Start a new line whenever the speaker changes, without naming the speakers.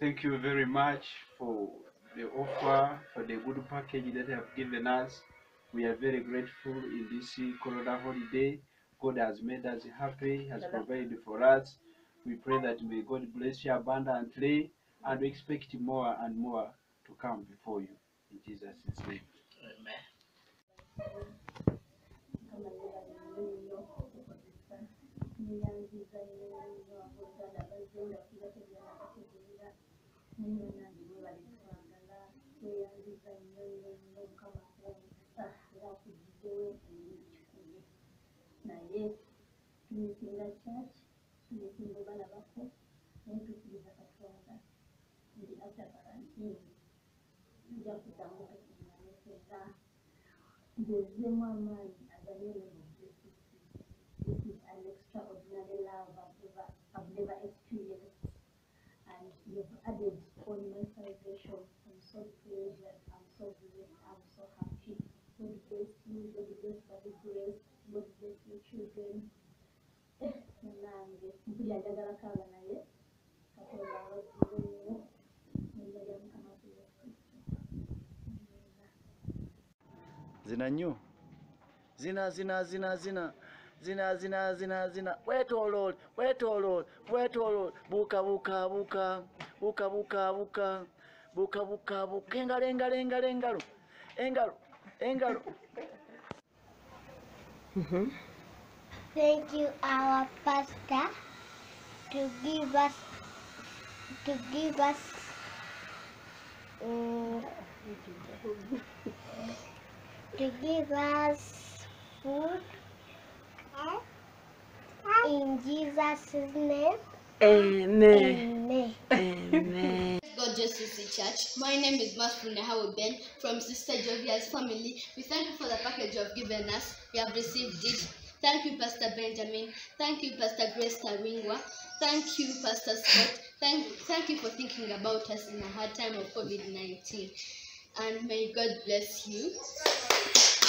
Thank you very much for the offer, for the good package that you have given us. We are very grateful in this Corona holiday. God has made us happy, has provided for us. We pray that may God bless you abundantly and we expect more and more to come before you. In Jesus' name.
kama naye era nange mwebale twagala weyambisa nnyo nnyo nnyo mukama kuwomusa era akugiddewo enkumu ekikumi naye tumitinga kyaki tumitinga obalabako naye tukiriza katonda nti afta karantini nja kuddamu okukumanyikiza ngezeemu amaanyi aganene mu business this is an extraordinary
zina nnyo zina zina zina zina. Zina zina zina zina. Wetooloole wetooloole wetooloole buuka buuka buuka buuka buuka buuka buuka buuka buuka engalo engalo engalo engalo engalo engalo
Thank you, our pastor, to give us to give us um, to give us food in Jesus' name.
Amen.
Amen.
Church. My name is Masfune Hawa Ben from Sister Jovia's family. We thank you for the package you have given us. We have received it. Thank you, Pastor Benjamin. Thank you, Pastor Grace Taringwa. Thank you, Pastor Scott. Thank, thank you for thinking about us in a hard time of COVID 19. And may God bless you.